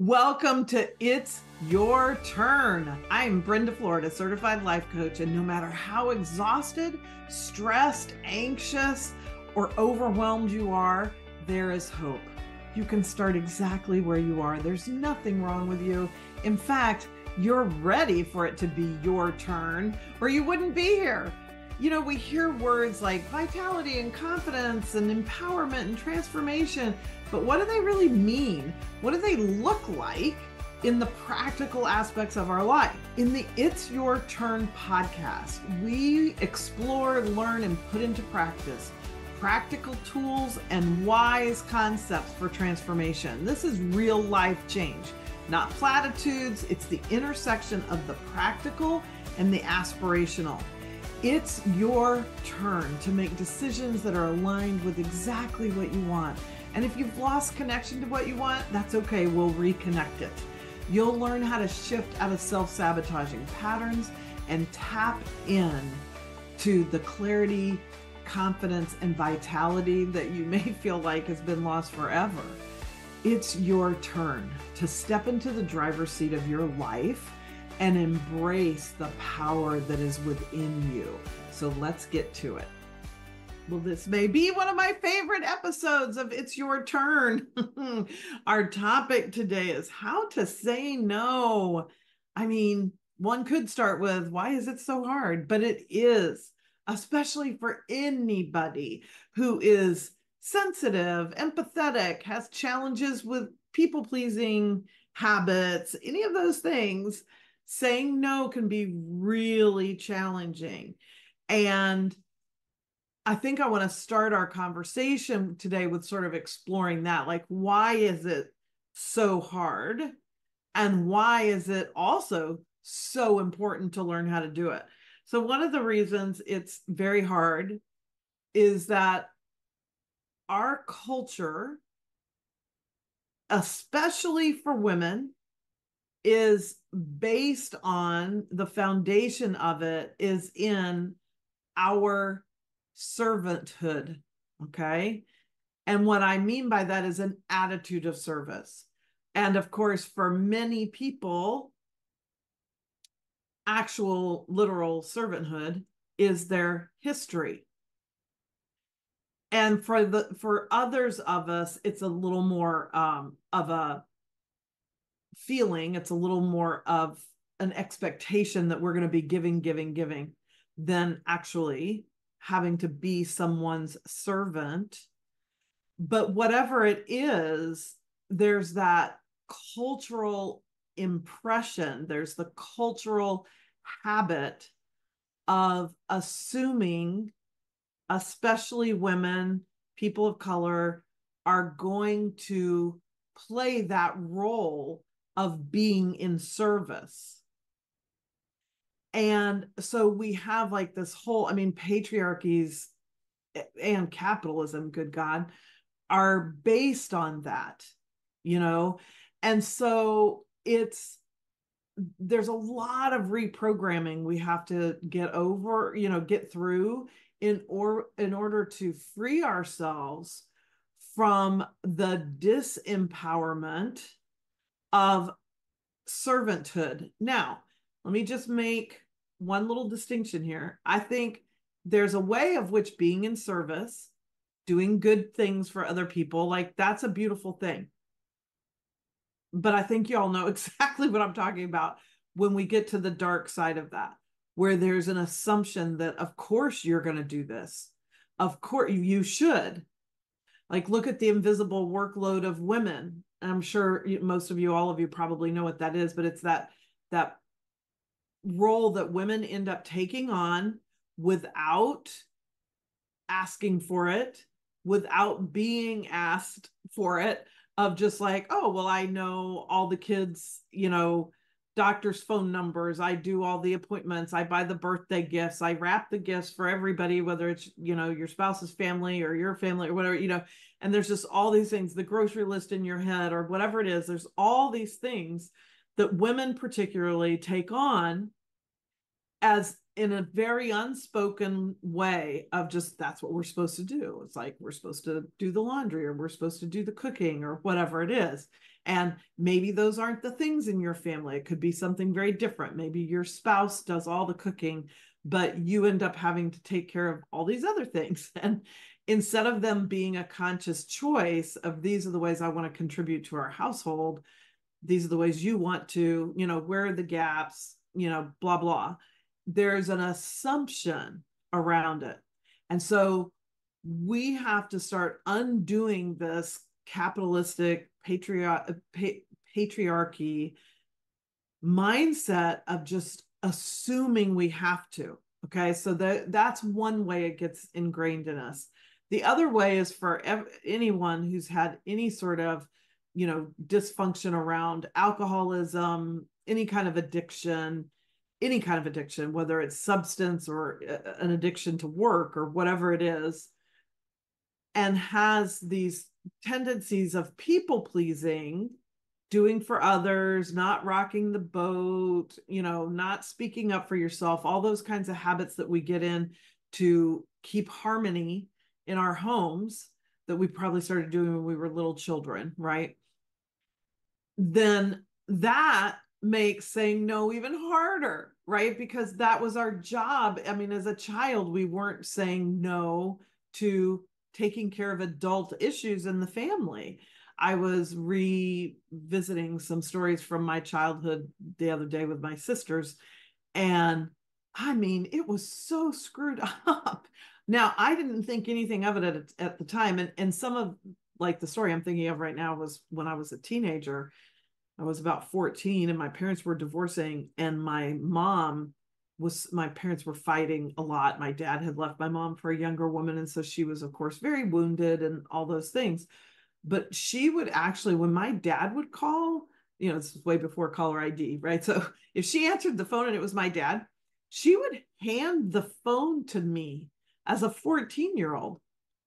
Welcome to It's Your Turn. I'm Brenda Florida, certified life coach, and no matter how exhausted, stressed, anxious, or overwhelmed you are, there is hope. You can start exactly where you are. There's nothing wrong with you. In fact, you're ready for it to be your turn, or you wouldn't be here. You know, we hear words like vitality and confidence and empowerment and transformation, but what do they really mean? What do they look like in the practical aspects of our life? In the It's Your Turn podcast, we explore, learn, and put into practice practical tools and wise concepts for transformation. This is real life change, not platitudes. It's the intersection of the practical and the aspirational. It's your turn to make decisions that are aligned with exactly what you want. And if you've lost connection to what you want, that's okay. We'll reconnect it. You'll learn how to shift out of self sabotaging patterns and tap in to the clarity, confidence, and vitality that you may feel like has been lost forever. It's your turn to step into the driver's seat of your life and embrace the power that is within you. So let's get to it. Well, this may be one of my favorite episodes of It's Your Turn. Our topic today is how to say no. I mean, one could start with, why is it so hard? But it is, especially for anybody who is sensitive, empathetic, has challenges with people pleasing habits, any of those things saying no can be really challenging. And I think I want to start our conversation today with sort of exploring that. Like, why is it so hard? And why is it also so important to learn how to do it? So, one of the reasons it's very hard is that our culture, especially for women, is based on the foundation of it is in our servanthood. Okay. And what I mean by that is an attitude of service. And of course, for many people, actual literal servanthood is their history. And for the for others of us, it's a little more um, of a feeling, it's a little more of an expectation that we're going to be giving, giving, giving than actually having to be someone's servant. But whatever it is, there's that cultural impression, there's the cultural habit of assuming, especially women, people of color, are going to play that role of being in service. And so we have like this whole, I mean, patriarchies eh, and capitalism, good God, are based on that, you know? And so it's, there's a lot of reprogramming we have to get over, you know, get through in or in order to free ourselves from the disempowerment of servanthood. Now, let me just make one little distinction here. I think there's a way of which being in service, doing good things for other people, like that's a beautiful thing. But I think you all know exactly what I'm talking about when we get to the dark side of that, where there's an assumption that, of course, you're going to do this. Of course, you should. Like, look at the invisible workload of women I'm sure most of you, all of you probably know what that is, but it's that that role that women end up taking on without asking for it, without being asked for it, of just like, oh, well, I know all the kids, you know, doctor's phone numbers. I do all the appointments. I buy the birthday gifts. I wrap the gifts for everybody whether it's you know your spouse's family or your family or whatever you know and there's just all these things the grocery list in your head or whatever it is. There's all these things that women particularly take on as in a very unspoken way of just that's what we're supposed to do. It's like we're supposed to do the laundry or we're supposed to do the cooking or whatever it is. And maybe those aren't the things in your family. It could be something very different. Maybe your spouse does all the cooking, but you end up having to take care of all these other things. And instead of them being a conscious choice of these are the ways I want to contribute to our household, these are the ways you want to, you know, where are the gaps, you know, blah, blah there's an assumption around it. And so we have to start undoing this capitalistic pa- patriarchy mindset of just assuming we have to. Okay. So that that's one way it gets ingrained in us. The other way is for ev- anyone who's had any sort of, you know, dysfunction around alcoholism, any kind of addiction, any kind of addiction, whether it's substance or uh, an addiction to work or whatever it is, and has these tendencies of people pleasing, doing for others, not rocking the boat, you know, not speaking up for yourself, all those kinds of habits that we get in to keep harmony in our homes that we probably started doing when we were little children, right? Then that makes saying no even harder, right? Because that was our job. I mean, as a child, we weren't saying no to taking care of adult issues in the family. I was revisiting some stories from my childhood the other day with my sisters. And I mean, it was so screwed up. Now, I didn't think anything of it at, at the time. And, and some of like the story I'm thinking of right now was when I was a teenager I was about 14 and my parents were divorcing and my mom was my parents were fighting a lot. My dad had left my mom for a younger woman and so she was of course very wounded and all those things. But she would actually when my dad would call, you know, this was way before caller ID, right? So if she answered the phone and it was my dad, she would hand the phone to me as a 14 year old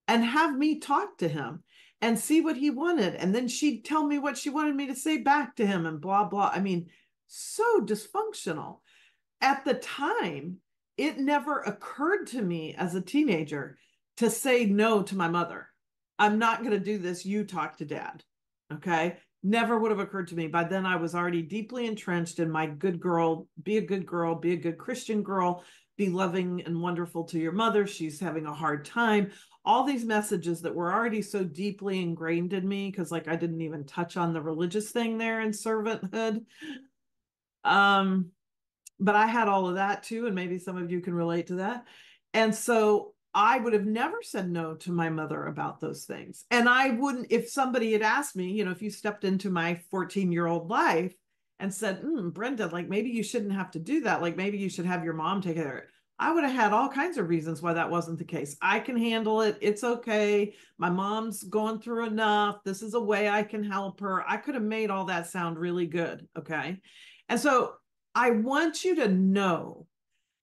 and have me talk to him and see what he wanted. And then she'd tell me what she wanted me to say back to him and blah, blah. I mean, so dysfunctional. At the time, it never occurred to me as a teenager to say no to my mother. I'm not going to do this. You talk to dad. Okay. Never would have occurred to me. By then, I was already deeply entrenched in my good girl, be a good girl, be a good Christian girl, be loving and wonderful to your mother. She's having a hard time all these messages that were already so deeply ingrained in me because like i didn't even touch on the religious thing there in servanthood. Um but i had all of that too and maybe some of you can relate to that. And so i would have never said no to my mother about those things. And i wouldn't if somebody had asked me you know if you stepped into my 14 year old life and said mm, brenda like maybe you shouldn't have to do that. Like maybe you should have your mom take care I would have had all kinds of reasons why that wasn't the case. I can handle it. It's okay. My mom's going through enough. This is a way I can help her. I could have made all that sound really good. Okay. And so I want you to know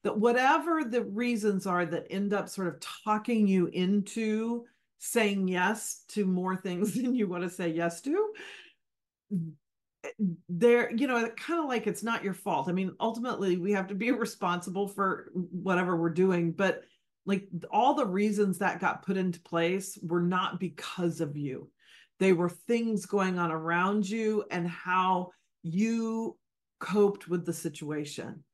that whatever the reasons are that end up sort of talking you into saying yes to more things than you want to say yes to, Eh, there you know kind of like it's not your fault. I mean ultimately we have to be responsible for whatever we're doing but like all the reasons that got put into place were not because of you. They were things going on around you and how you coped with the situation.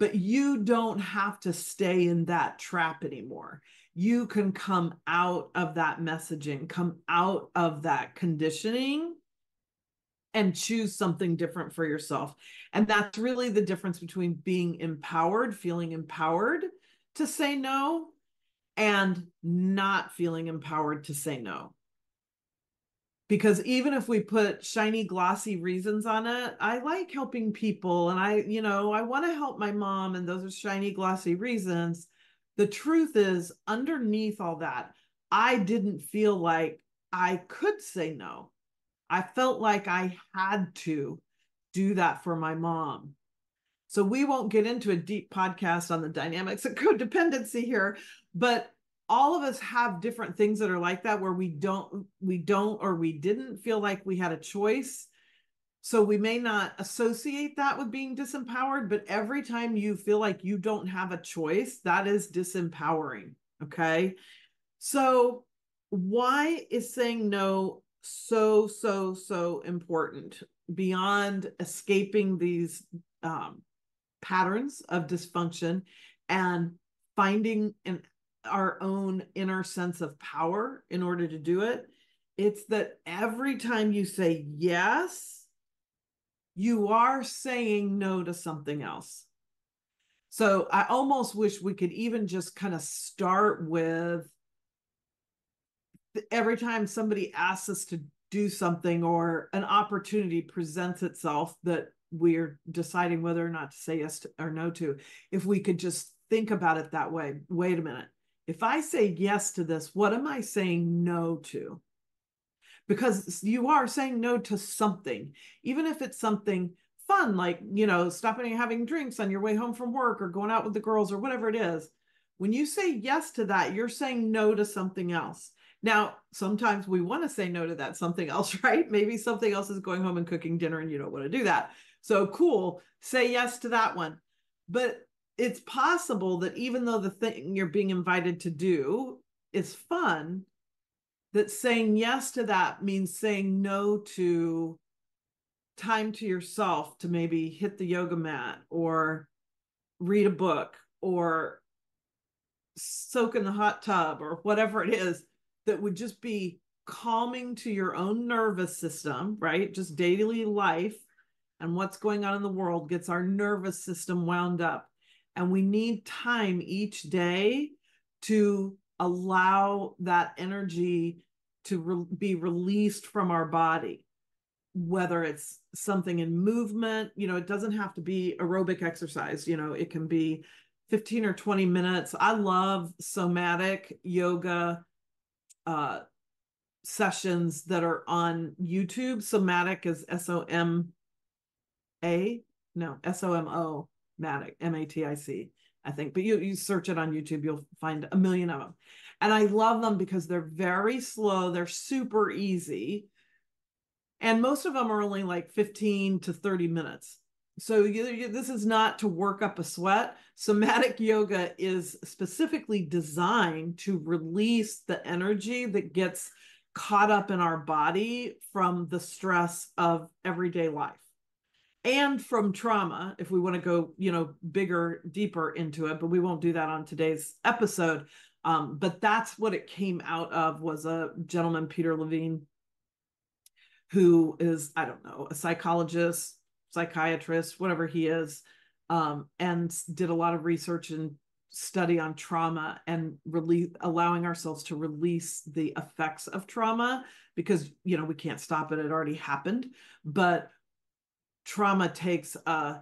But you don't have to stay in that trap anymore. You can come out of that messaging come out of that conditioning and choose something different for yourself. And that's really the difference between being empowered, feeling empowered to say no, and not feeling empowered to say no. Because even if we put shiny, glossy reasons on it, I like helping people and I, you know, I want to help my mom, and those are shiny, glossy reasons. The truth is, underneath all that, I didn't feel like I could say no. I felt like I had to do that for my mom. So we won't get into a deep podcast on the dynamics of codependency here, but all of us have different things that are like that where we don't we don't or we didn't feel like we had a choice So we may not associate that with being disempowered, but every time you feel like you don't have a choice, that is disempowering. Okay. So why is saying no so, so, so important beyond escaping these um, patterns of dysfunction and finding an, our own inner sense of power in order to do it? It's that every time you say yes, you are saying no to something else. So I almost wish we could even just kind of start with every time somebody asks us to do something or an opportunity presents itself that we're deciding whether or not to say yes to, or no to, if we could just think about it that way. Wait a minute. If I say yes to this, what am I saying no to? because you are saying no to something, even if it's something fun, like, you know, stopping and having drinks on your way home from work or going out with the girls or whatever it is. When you say yes to that, you're saying no to something else. Now, sometimes we want to say no to that something else, right? Maybe something else is going home and cooking dinner and you don't want to do that. So cool, say yes to that one. But it's possible that even though the thing you're being invited to do is fun, that saying yes to that means saying no to time to yourself to maybe hit the yoga mat or read a book or soak in the hot tub or whatever it is that would just be calming to your own nervous system, right? Just daily life and what's going on in the world gets our nervous system wound up. And we need time each day to allow that energy to re- be released from our body whether it's something in movement you know it doesn't have to be aerobic exercise you know it can be 15 or 20 minutes i love somatic yoga uh sessions that are on youtube somatic is s-o-m-a no s-o-m-o matic m-a-t-i-c I think, but you you search it on YouTube, you'll find a million of them. And I love them because they're very slow, they're super easy. And most of them are only like 15 to 30 minutes. So this is not to work up a sweat. Somatic yoga is specifically designed to release the energy that gets caught up in our body from the stress of everyday life and from trauma if we want to go you know bigger deeper into it but we won't do that on today's episode um, but that's what it came out of was a gentleman peter levine who is i don't know a psychologist psychiatrist whatever he is um, and did a lot of research and study on trauma and release allowing ourselves to release the effects of trauma because you know we can't stop it it already happened but trauma takes a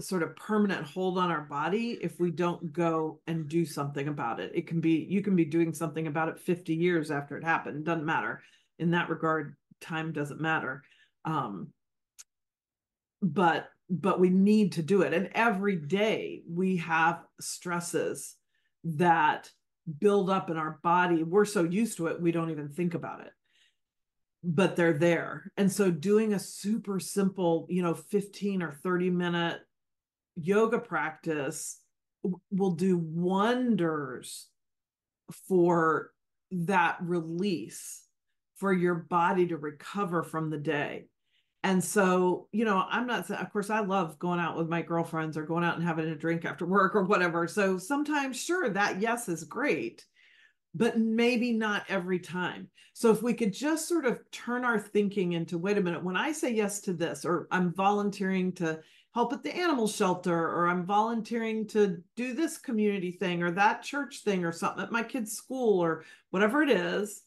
sort of permanent hold on our body if we don't go and do something about it. It can be, you can be doing something about it 50 years after it happened. Doesn't matter. In that regard, time doesn't matter. Um, but but we need to do it and every day we have stresses that build up in our body we're so used to it we don't even think about it but they're there. And so doing a super simple, you know, 15 or 30 minute yoga practice will do wonders for that release for your body to recover from the day. And so, you know, I'm not, of course, I love going out with my girlfriends or going out and having a drink after work or whatever. So sometimes, sure, that yes is great but maybe not every time. So if we could just sort of turn our thinking into wait a minute, when I say yes to this, or I'm volunteering to help at the animal shelter, or I'm volunteering to do this community thing or that church thing or something at my kid's school or whatever it is,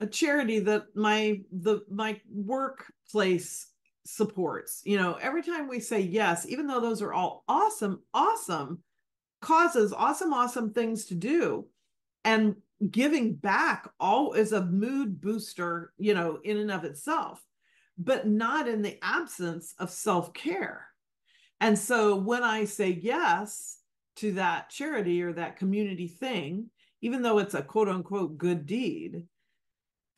a charity that my the my workplace supports. You know, every time we say yes, even though those are all awesome, awesome causes, awesome, awesome things to do and giving back all is a mood booster you know in and of itself but not in the absence of self-care and so when i say yes to that charity or that community thing even though it's a quote unquote good deed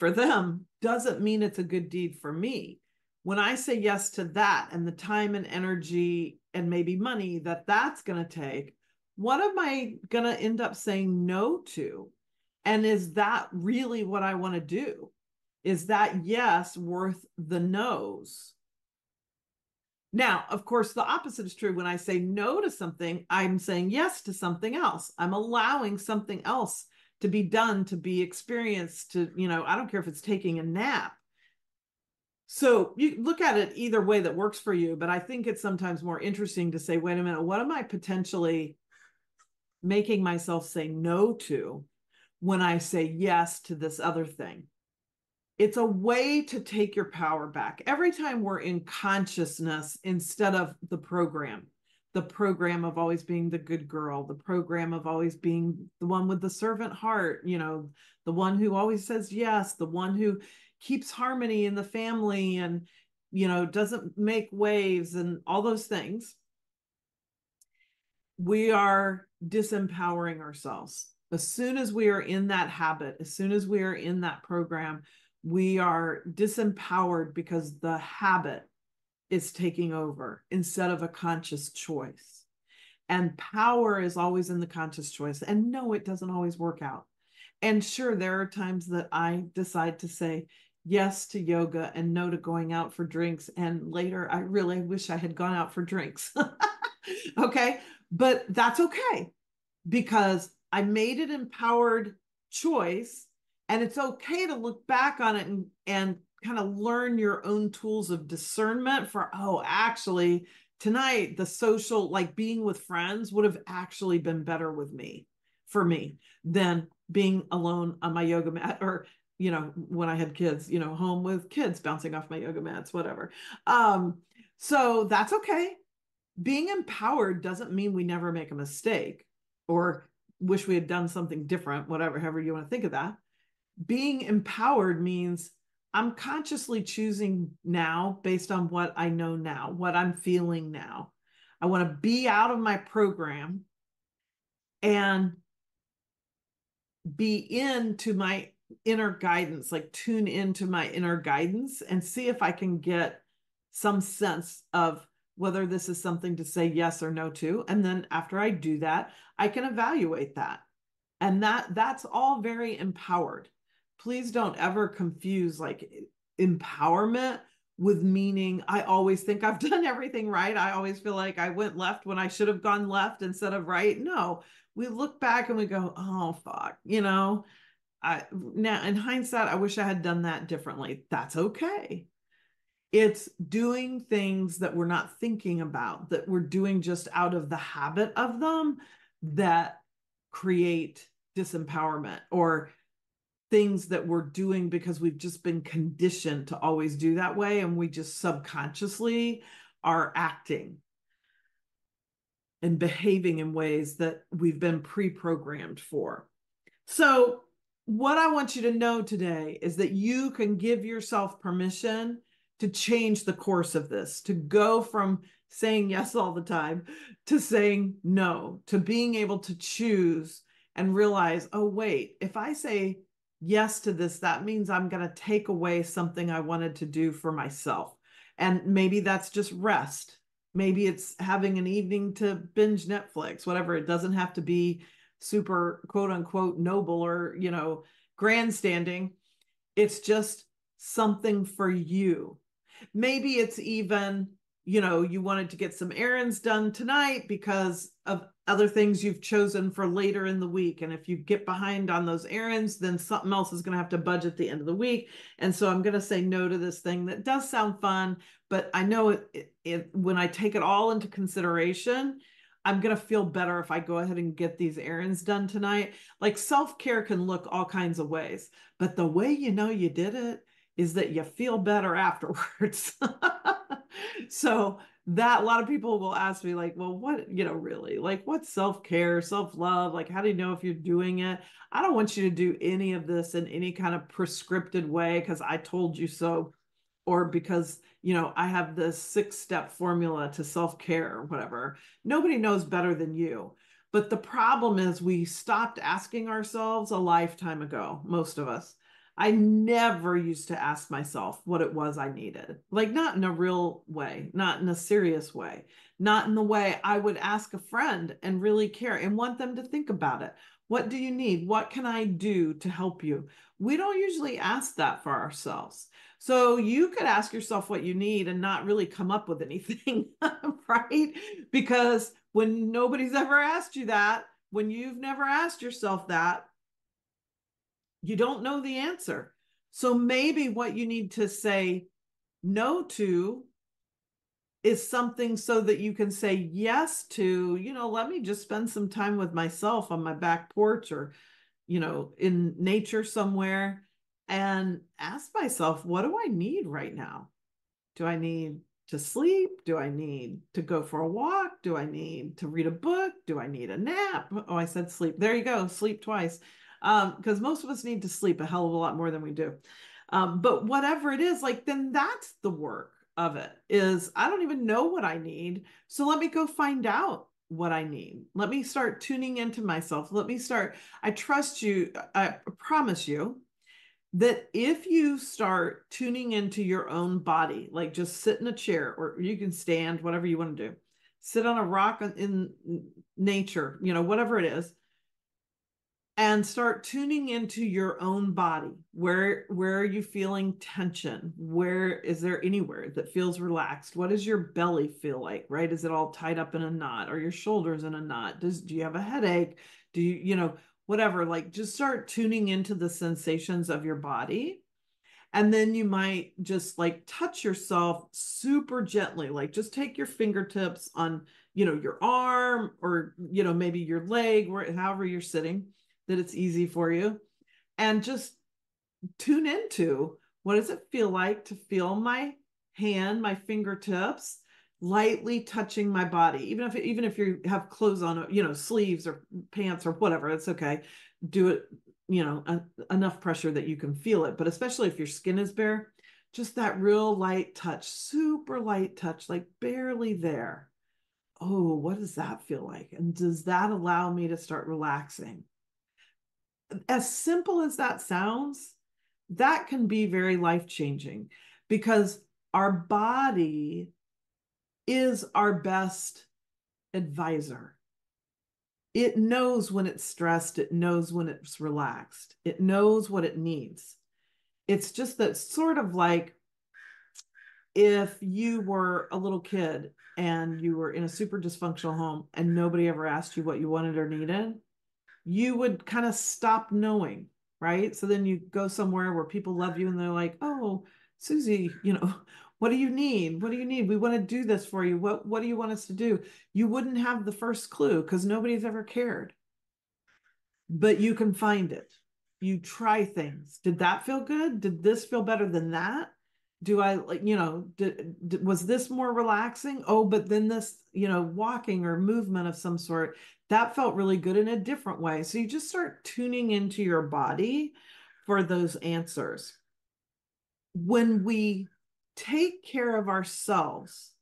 for them doesn't mean it's a good deed for me when I say yes to that and the time and energy and maybe money that that's going to take, what am I going to end up saying no to? And is that really what I want to do? Is that yes worth the no's? Now, of course, the opposite is true. When I say no to something, I'm saying yes to something else. I'm allowing something else to be done, to be experienced, to, you know, I don't care if it's taking a nap. So you look at it either way that works for you, but I think it's sometimes more interesting to say, wait a minute, what am I potentially making myself say no to when I say yes to this other thing? It's a way to take your power back. Every time we're in consciousness instead of the program, the program of always being the good girl, the program of always being the one with the servant heart, you know, the one who always says yes, the one who keeps harmony in the family and, you know, doesn't make waves and all those things. We are disempowering ourselves. As soon as we are in that habit, as soon as we are in that program, we are disempowered because the habit is taking over instead of a conscious choice. And power is always in the conscious choice. And no, it doesn't always work out. And sure, there are times that I decide to say yes to yoga and no to going out for drinks. And later, I really wish I had gone out for drinks. okay. But that's okay because I made an empowered choice. And it's okay to look back on it and, and kind of learn your own tools of discernment for, oh, actually, tonight, the social, like being with friends would have actually been better with me, for me, than being alone on my yoga mat or, you know, when I had kids, you know, home with kids bouncing off my yoga mats, whatever. Um, so that's okay. Being empowered doesn't mean we never make a mistake or wish we had done something different, whatever, however you want to think of that. Being empowered means I'm consciously choosing now based on what I know now, what I'm feeling now. I want to be out of my program and be into my inner guidance, like tune into my inner guidance and see if I can get some sense of whether this is something to say yes or no to. And then after I do that, I can evaluate that. And that that's all very empowered please don't ever confuse like empowerment with meaning I always think I've done everything right. I always feel like I went left when I should have gone left instead of right. No, we look back and we go, oh, fuck, you know. I now in hindsight, I wish I had done that differently. That's okay. It's doing things that we're not thinking about, that we're doing just out of the habit of them that create disempowerment or things that we're doing because we've just been conditioned to always do that way and we just subconsciously are acting and behaving in ways that we've been pre-programmed for. So what I want you to know today is that you can give yourself permission to change the course of this, to go from saying yes all the time to saying no, to being able to choose and realize, oh, wait, if I say yes to this, that means I'm going to take away something I wanted to do for myself. And maybe that's just rest. Maybe it's having an evening to binge Netflix, whatever. It doesn't have to be super quote unquote noble or, you know, grandstanding. It's just something for you. Maybe it's even, you know, you wanted to get some errands done tonight because of other things you've chosen for later in the week. And if you get behind on those errands, then something else is going to have to budget the end of the week. And so I'm going to say no to this thing that does sound fun, but I know it, it, it when I take it all into consideration, I'm going to feel better if I go ahead and get these errands done tonight. Like self care can look all kinds of ways, but the way you know you did it is that you feel better afterwards. so that a lot of people will ask me like well what you know really like what's self-care self-love? Like how do you know if you're doing it? I don't want you to do any of this in any kind of prescripted way because i told you so or because you know i have this six step formula to self-care or whatever. Nobody knows better than you. But the problem is we stopped asking ourselves a lifetime ago most of us I never used to ask myself what it was I needed. Like, not in a real way, not in a serious way, not in the way I would ask a friend and really care and want them to think about it. What do you need? What can I do to help you? We don't usually ask that for ourselves. So you could ask yourself what you need and not really come up with anything, right? Because when nobody's ever asked you that, when you've never asked yourself that, you don't know the answer. So maybe what you need to say no to is something so that you can say yes to, you know, let me just spend some time with myself on my back porch or, you know, in nature somewhere and ask myself, what do I need right now? Do I need to sleep? Do I need to go for a walk? Do I need to read a book? Do I need a nap? Oh, I said sleep. There you go, sleep twice because um, most of us need to sleep a hell of a lot more than we do. Um, but whatever it is, like then that's the work of it. Is I don't even know what I need, so let me go find out what I need. Let me start tuning into myself. Let me start. I trust you. I promise you that if you start tuning into your own body, like just sit in a chair or you can stand, whatever you want to do, sit on a rock in nature, you know, whatever it is and start tuning into your own body. Where where are you feeling tension? Where is there anywhere that feels relaxed? What does your belly feel like right? Is it all tied up in a knot? Or your shoulders in a knot? Does do you have a headache? Do you you know whatever like just start tuning into the sensations of your body. And then you might just like touch yourself super gently like just take your fingertips on you know your arm or you know maybe your leg where however you're sitting that it's easy for you. And just tune into what does it feel like to feel my hand my fingertips lightly touching my body. Even if even if you have clothes on you know sleeves or pants or whatever it's okay. Do it you know a, enough pressure that you can feel it. But especially if your skin is bare just that real light touch super light touch like barely there. Oh what does that feel like? And does that allow me to start relaxing as simple as that sounds, that can be very life changing because our body is our best advisor. It knows when it's stressed, it knows when it's relaxed, it knows what it needs. It's just that sort of like if you were a little kid and you were in a super dysfunctional home and nobody ever asked you what you wanted or needed, you would kind of stop knowing, right? So then you go somewhere where people love you and they're like, oh, Susie, you know, what do you need? What do you need? We want to do this for you. What what do you want us to do? You wouldn't have the first clue because nobody's ever cared. But you can find it. You try things. Did that feel good? Did this feel better than that? do I like, you know, did, did, was this more relaxing? Oh, but then this, you know, walking or movement of some sort, that felt really good in a different way. So you just start tuning into your body for those answers. When we take care of ourselves,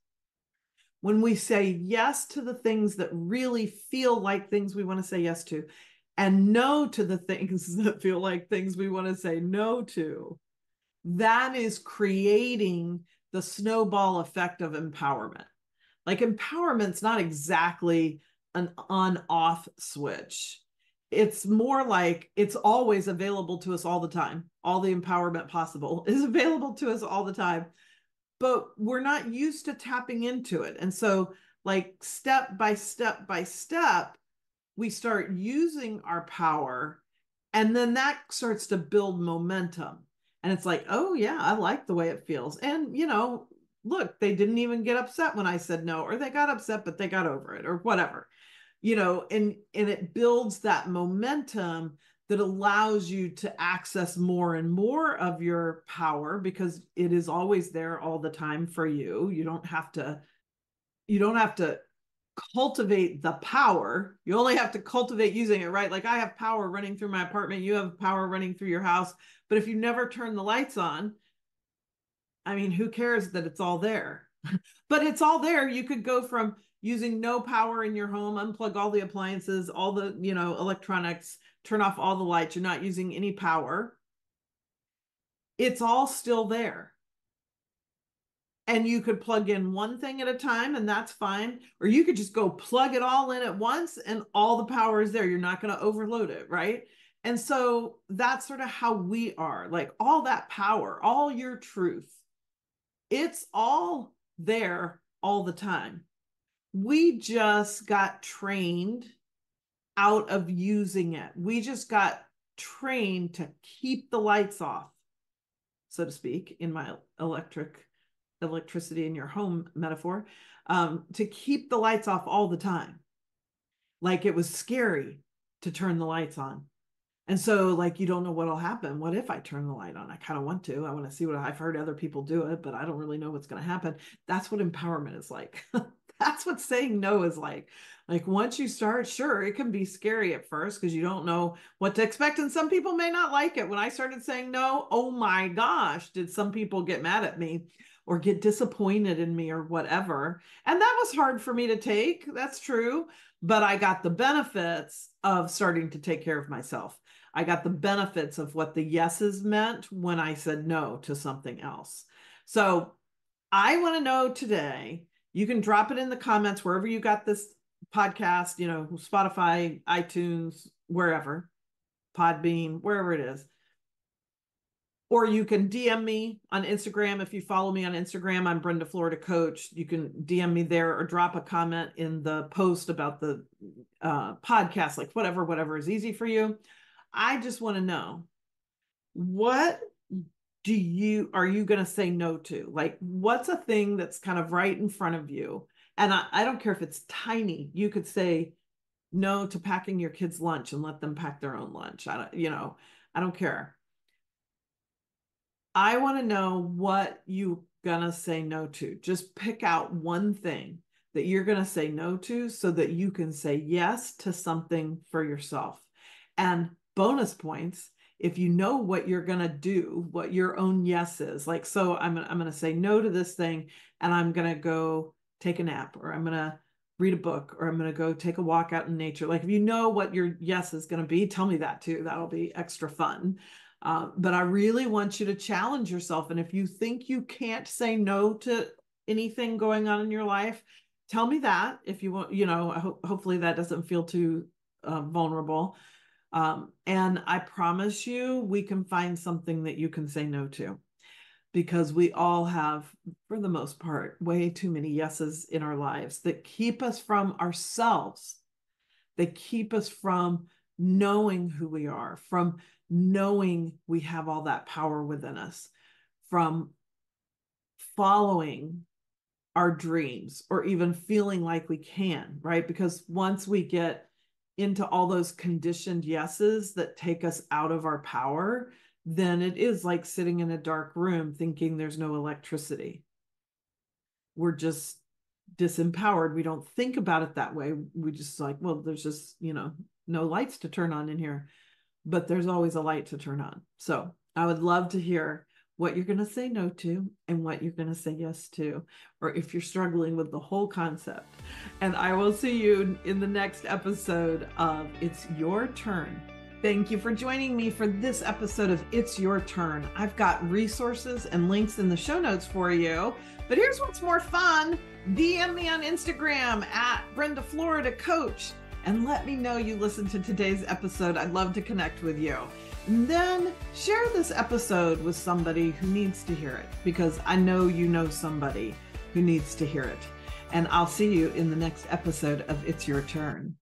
when we say yes to the things that really feel like things we want to say yes to, and no to the things that feel like things we want to say no to, that is creating the snowball effect of empowerment. Like empowerment's not exactly an on off switch. It's more like it's always available to us all the time. All the empowerment possible is available to us all the time, but we're not used to tapping into it. And so, like, step by step by step, we start using our power, and then that starts to build momentum and it's like oh yeah i like the way it feels and you know look they didn't even get upset when i said no or they got upset but they got over it or whatever you know and and it builds that momentum that allows you to access more and more of your power because it is always there all the time for you you don't have to you don't have to cultivate the power. You only have to cultivate using it, right? Like I have power running through my apartment, you have power running through your house. But if you never turn the lights on, I mean, who cares that it's all there? but it's all there. You could go from using no power in your home, unplug all the appliances, all the, you know, electronics, turn off all the lights. You're not using any power. it's all still there. And you could plug in one thing at a time, and that's fine. Or you could just go plug it all in at once, and all the power is there. You're not going to overload it, right? And so that's sort of how we are like all that power, all your truth, it's all there all the time. We just got trained out of using it. We just got trained to keep the lights off, so to speak, in my electric electricity in your home metaphor, um, to keep the lights off all the time. Like it was scary to turn the lights on. And so, like, you don't know what'll happen. What if I turn the light on? I kind of want to. I want to see what I've heard other people do it, but I don't really know what's going to happen. That's what empowerment is like. That's what saying no is like. Like, once you start, sure, it can be scary at first because you don't know what to expect. And some people may not like it. When I started saying no, oh my gosh, did some people get mad at me? or get disappointed in me or whatever. And that was hard for me to take. That's true. But I got the benefits of starting to take care of myself. I got the benefits of what the yeses meant when I said no to something else. So I want to know today. You can drop it in the comments wherever you got this podcast, you know, Spotify, iTunes, wherever, Podbean, wherever it is. Or you can DM me on Instagram. If you follow me on Instagram, I'm Brenda Florida Coach. You can DM me there or drop a comment in the post about the uh, podcast, like whatever, whatever is easy for you. I just want to know what do you are you going to say no to? Like, what's a thing that's kind of right in front of you? And I, I don't care if it's tiny. You could say no to packing your kids' lunch and let them pack their own lunch. I don't, you know, I don't care. I want to know what you gonna say no to. Just pick out one thing that you're gonna say no to so that you can say yes to something for yourself. And bonus points if you know what you're going to do, what your own yes is. Like, so I'm, I'm going to say no to this thing and I'm going to go take a nap or I'm going to read a book or I'm going to go take a walk out in nature. Like, if you know what your yes is going to be, tell me that too. That'll be extra fun. Uh, but I really want you to challenge yourself. And if you think you can't say no to anything going on in your life, tell me that. If you want, you know, ho- hopefully that doesn't feel too uh, vulnerable. Um, and I promise you, we can find something that you can say no to because we all have, for the most part, way too many yeses in our lives that keep us from ourselves, that keep us from knowing who we are, from knowing we have all that power within us, from following our dreams or even feeling like we can, right? Because once we get into all those conditioned yeses that take us out of our power, then it is like sitting in a dark room thinking there's no electricity. We're just disempowered. We don't think about it that way. We just like, well, there's just, you know, no lights to turn on in here, but there's always a light to turn on. So I would love to hear what you're going to say no to and what you're going to say yes to, or if you're struggling with the whole concept. And I will see you in the next episode of It's Your Turn. Thank you for joining me for this episode of It's Your Turn. I've got resources and links in the show notes for you. But here's what's more fun DM me on Instagram at Brenda Florida Coach and let me know you listened to today's episode. I'd love to connect with you. Then share this episode with somebody who needs to hear it because I know you know somebody who needs to hear it. And I'll see you in the next episode of It's Your Turn.